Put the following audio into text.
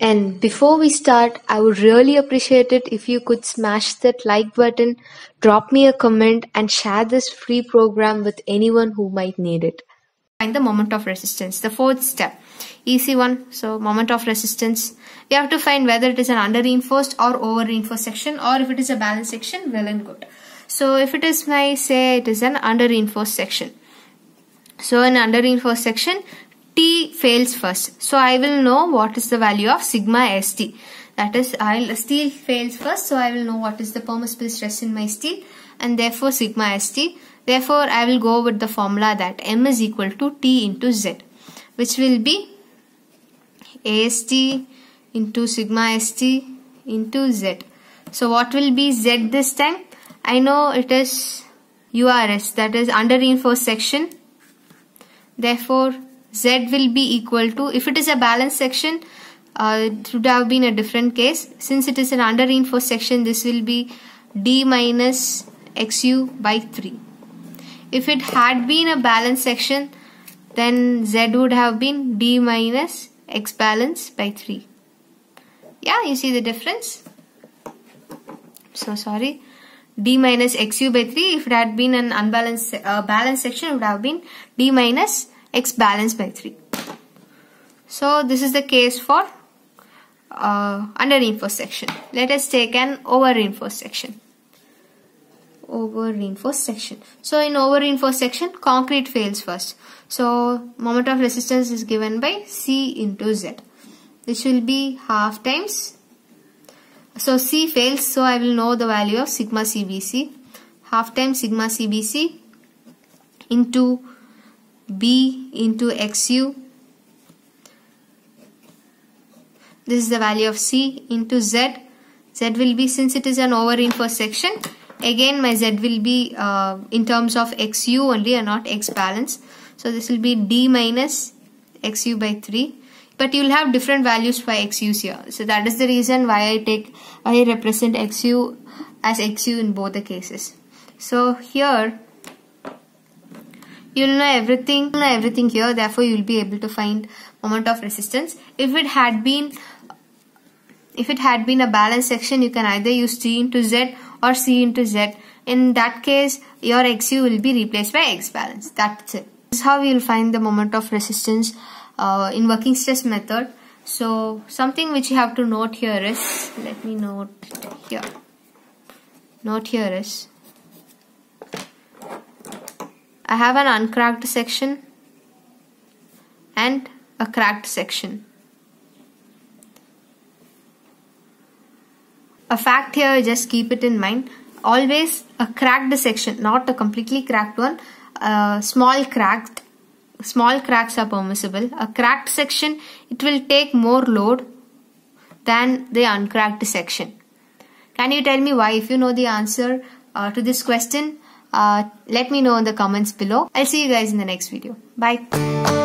And before we start, I would really appreciate it if you could smash that like button, drop me a comment, and share this free program with anyone who might need it. Find the moment of resistance, the fourth step. Easy one. So, moment of resistance. We have to find whether it is an under reinforced or over reinforced section, or if it is a balanced section, well and good. So, if it is my say it is an under reinforced section. So, in under reinforced section, T fails first. So I will know what is the value of sigma ST. That is, I'll, steel fails first, so I will know what is the permissible stress in my steel and therefore sigma ST. Therefore, I will go with the formula that M is equal to T into Z, which will be AST into sigma ST into Z. So what will be Z this time? I know it is URS, that is under reinforced section. Therefore, Z will be equal to, if it is a balanced section, uh, it would have been a different case. Since it is an under reinforced section, this will be D minus XU by 3. If it had been a balanced section, then Z would have been D minus X balance by 3. Yeah, you see the difference? So sorry. D minus XU by 3, if it had been an unbalanced uh, balanced section, it would have been D minus x balanced by 3. So this is the case for uh, under reinforced section. Let us take an over reinforced section. Over reinforced section. So in over reinforced section, concrete fails first. So moment of resistance is given by C into Z. This will be half times. So C fails, so I will know the value of sigma CBC. Half times sigma CBC into b into xu this is the value of c into z. Z will be since it is an over reinforced section again my z will be uh, in terms of xu only and not x balance. So this will be d minus xu by 3 but you will have different values for xu's here. So that is the reason why I take I represent xu as xu in both the cases. So here you'll know everything know everything here therefore you'll be able to find moment of resistance. If it had been if it had been a balanced section you can either use T into Z or C into Z. In that case your XU will be replaced by X balance. That's it. This is how you'll find the moment of resistance uh, in working stress method. So something which you have to note here is let me note here. Note here is I have an uncracked section and a cracked section. A fact here, just keep it in mind. Always a cracked section, not a completely cracked one. A small cracked, small cracks are permissible. A cracked section, it will take more load than the uncracked section. Can you tell me why? If you know the answer uh, to this question, uh, let me know in the comments below. I'll see you guys in the next video. Bye.